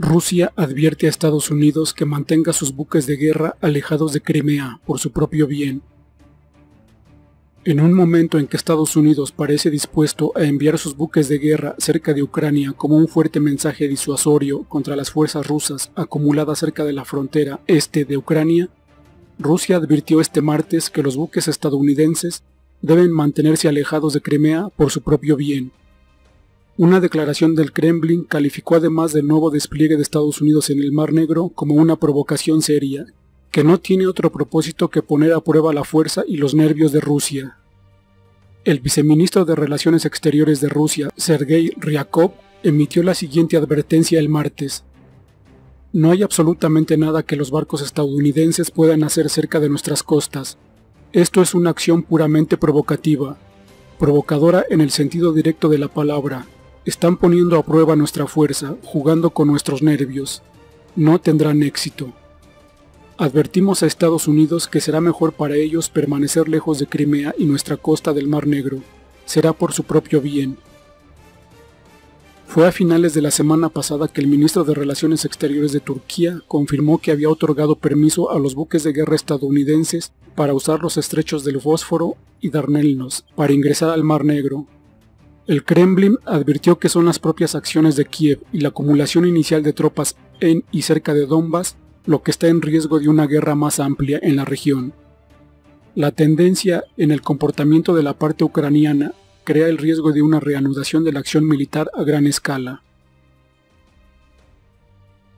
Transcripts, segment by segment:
Rusia advierte a Estados Unidos que mantenga sus buques de guerra alejados de Crimea por su propio bien. En un momento en que Estados Unidos parece dispuesto a enviar sus buques de guerra cerca de Ucrania como un fuerte mensaje disuasorio contra las fuerzas rusas acumuladas cerca de la frontera este de Ucrania, Rusia advirtió este martes que los buques estadounidenses deben mantenerse alejados de Crimea por su propio bien. Una declaración del Kremlin calificó además del nuevo despliegue de Estados Unidos en el Mar Negro como una provocación seria, que no tiene otro propósito que poner a prueba la fuerza y los nervios de Rusia. El viceministro de Relaciones Exteriores de Rusia, Sergei Ryakov, emitió la siguiente advertencia el martes. No hay absolutamente nada que los barcos estadounidenses puedan hacer cerca de nuestras costas. Esto es una acción puramente provocativa, provocadora en el sentido directo de la palabra, están poniendo a prueba nuestra fuerza, jugando con nuestros nervios. No tendrán éxito. Advertimos a Estados Unidos que será mejor para ellos permanecer lejos de Crimea y nuestra costa del Mar Negro. Será por su propio bien. Fue a finales de la semana pasada que el ministro de Relaciones Exteriores de Turquía confirmó que había otorgado permiso a los buques de guerra estadounidenses para usar los estrechos del Fósforo y Darnelnos para ingresar al Mar Negro, el Kremlin advirtió que son las propias acciones de Kiev y la acumulación inicial de tropas en y cerca de Donbass lo que está en riesgo de una guerra más amplia en la región. La tendencia en el comportamiento de la parte ucraniana crea el riesgo de una reanudación de la acción militar a gran escala.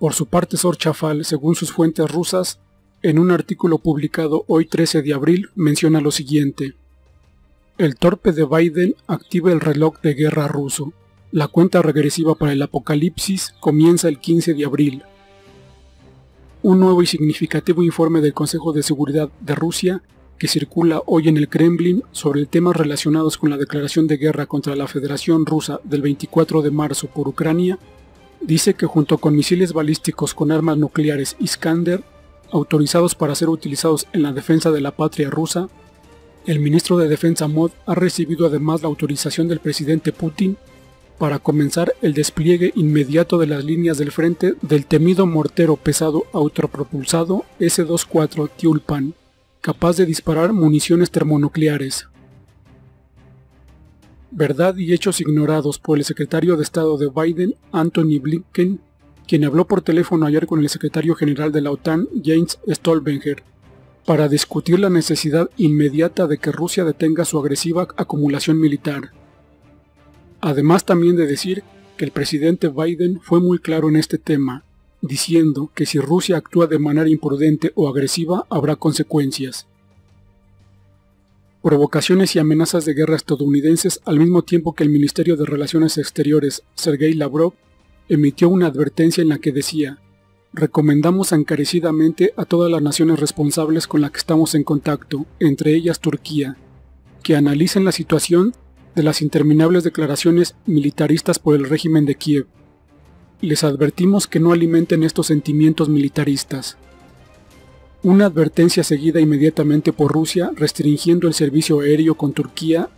Por su parte, Sorchafal, según sus fuentes rusas, en un artículo publicado hoy 13 de abril, menciona lo siguiente. El torpe de Biden activa el reloj de guerra ruso. La cuenta regresiva para el apocalipsis comienza el 15 de abril. Un nuevo y significativo informe del Consejo de Seguridad de Rusia, que circula hoy en el Kremlin sobre temas relacionados con la declaración de guerra contra la Federación Rusa del 24 de marzo por Ucrania, dice que junto con misiles balísticos con armas nucleares Iskander, autorizados para ser utilizados en la defensa de la patria rusa, el ministro de Defensa Mod ha recibido además la autorización del presidente Putin para comenzar el despliegue inmediato de las líneas del frente del temido mortero pesado autopropulsado S-24 Tulpan, capaz de disparar municiones termonucleares. Verdad y hechos ignorados por el secretario de Estado de Biden, Anthony Blinken, quien habló por teléfono ayer con el secretario general de la OTAN, James Stoltenberg, para discutir la necesidad inmediata de que Rusia detenga su agresiva acumulación militar. Además también de decir que el presidente Biden fue muy claro en este tema, diciendo que si Rusia actúa de manera imprudente o agresiva habrá consecuencias. Provocaciones y amenazas de guerra estadounidenses al mismo tiempo que el Ministerio de Relaciones Exteriores, Sergei Lavrov, emitió una advertencia en la que decía Recomendamos encarecidamente a todas las naciones responsables con las que estamos en contacto, entre ellas Turquía, que analicen la situación de las interminables declaraciones militaristas por el régimen de Kiev. Les advertimos que no alimenten estos sentimientos militaristas. Una advertencia seguida inmediatamente por Rusia restringiendo el servicio aéreo con Turquía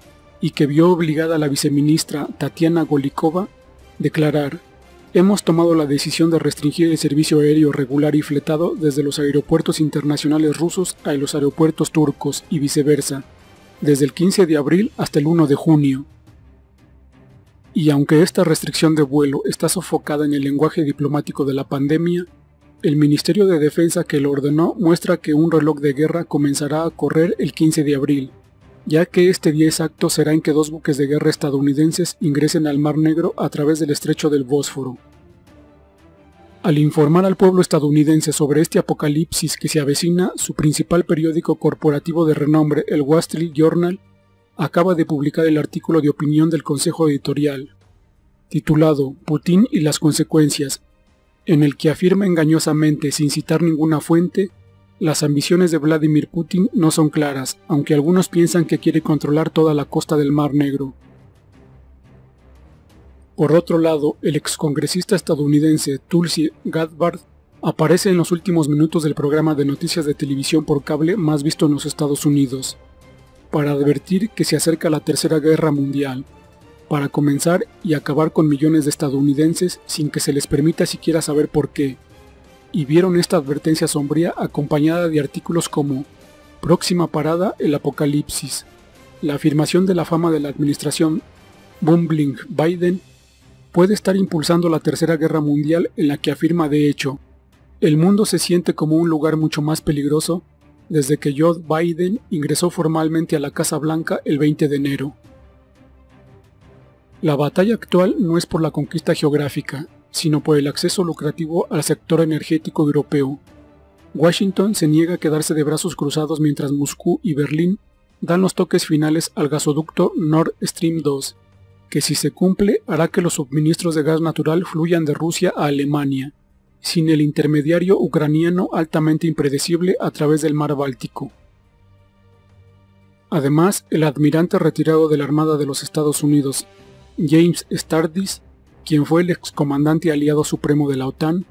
y que vio obligada a la viceministra Tatiana Golikova declarar Hemos tomado la decisión de restringir el servicio aéreo regular y fletado desde los aeropuertos internacionales rusos a los aeropuertos turcos y viceversa, desde el 15 de abril hasta el 1 de junio. Y aunque esta restricción de vuelo está sofocada en el lenguaje diplomático de la pandemia, el Ministerio de Defensa que lo ordenó muestra que un reloj de guerra comenzará a correr el 15 de abril, ya que este día exacto será en que dos buques de guerra estadounidenses ingresen al Mar Negro a través del estrecho del Bósforo. Al informar al pueblo estadounidense sobre este apocalipsis que se avecina, su principal periódico corporativo de renombre, el Wall Street Journal, acaba de publicar el artículo de opinión del Consejo Editorial, titulado Putin y las consecuencias, en el que afirma engañosamente, sin citar ninguna fuente, las ambiciones de Vladimir Putin no son claras, aunque algunos piensan que quiere controlar toda la costa del Mar Negro. Por otro lado, el excongresista estadounidense Tulsi Gabbard aparece en los últimos minutos del programa de noticias de televisión por cable más visto en los Estados Unidos, para advertir que se acerca la Tercera Guerra Mundial, para comenzar y acabar con millones de estadounidenses sin que se les permita siquiera saber por qué, y vieron esta advertencia sombría acompañada de artículos como Próxima parada, el apocalipsis, la afirmación de la fama de la administración Bumbling Biden puede estar impulsando la Tercera Guerra Mundial en la que afirma de hecho, el mundo se siente como un lugar mucho más peligroso desde que Joe Biden ingresó formalmente a la Casa Blanca el 20 de enero. La batalla actual no es por la conquista geográfica, sino por el acceso lucrativo al sector energético europeo. Washington se niega a quedarse de brazos cruzados mientras Moscú y Berlín dan los toques finales al gasoducto Nord Stream 2, que si se cumple hará que los suministros de gas natural fluyan de Rusia a Alemania, sin el intermediario ucraniano altamente impredecible a través del mar Báltico. Además, el admirante retirado de la Armada de los Estados Unidos, James Stardis, quien fue el excomandante aliado supremo de la OTAN,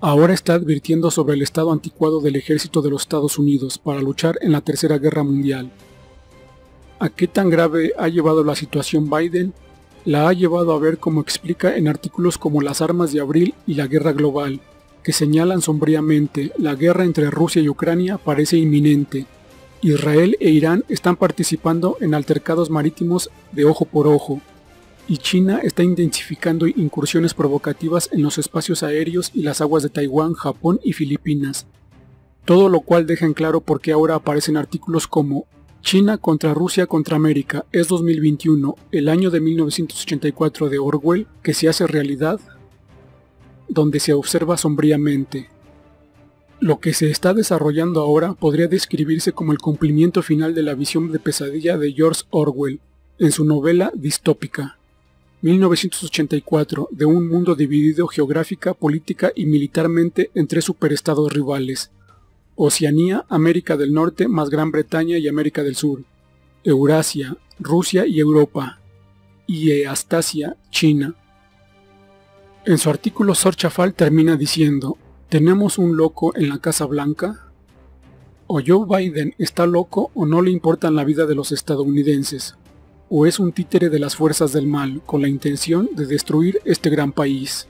ahora está advirtiendo sobre el estado anticuado del ejército de los Estados Unidos para luchar en la Tercera Guerra Mundial. ¿A qué tan grave ha llevado la situación Biden? La ha llevado a ver como explica en artículos como Las armas de abril y la guerra global, que señalan sombríamente la guerra entre Rusia y Ucrania parece inminente. Israel e Irán están participando en altercados marítimos de ojo por ojo, y China está intensificando incursiones provocativas en los espacios aéreos y las aguas de Taiwán, Japón y Filipinas. Todo lo cual deja en claro por qué ahora aparecen artículos como China contra Rusia contra América es 2021, el año de 1984 de Orwell, que se hace realidad, donde se observa sombríamente. Lo que se está desarrollando ahora podría describirse como el cumplimiento final de la visión de pesadilla de George Orwell en su novela distópica. 1984, de un mundo dividido geográfica, política y militarmente en tres superestados rivales. Oceanía, América del Norte más Gran Bretaña y América del Sur. Eurasia, Rusia y Europa. Y Eastasia, China. En su artículo Sorchafal termina diciendo, ¿tenemos un loco en la Casa Blanca? O Joe Biden está loco o no le importa la vida de los estadounidenses o es un títere de las fuerzas del mal con la intención de destruir este gran país.